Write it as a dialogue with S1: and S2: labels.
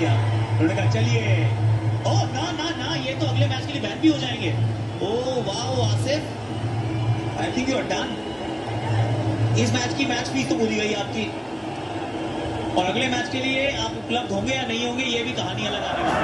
S1: क्या? उन्होंने कहा, चलिए। ओ, ना ना ना, ये तो अगले मैच के लिए बैन भी हो जाएँगे। ओ wow Asif I think you are done इस मैच की मैच फ़ीस तो बोली गई आपकी। और अगले मैच के लिए आप उपलब्ध होंगे या नहीं होंगे, ये भी कहानी अलग आने वाली